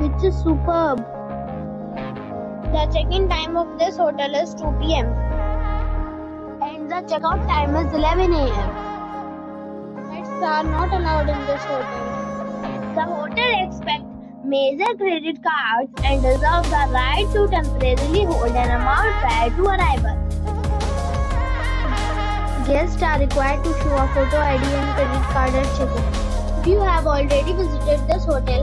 which is superb. The check-in time of this hotel is 2 p.m. and the checkout time is 11 a.m. Pets are not allowed in this hotel. The hotel expects major credit cards and reserves the right to temporarily hold an amount prior to arrival. Guests are required to show a photo ID and credit card at check-in. If you have already visited this hotel,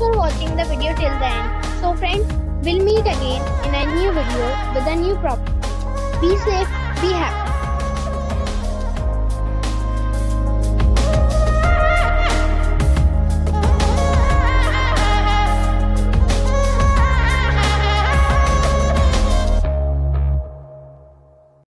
For watching the video till the end. So friends, we'll meet again in a new video with a new property. Be safe, be happy.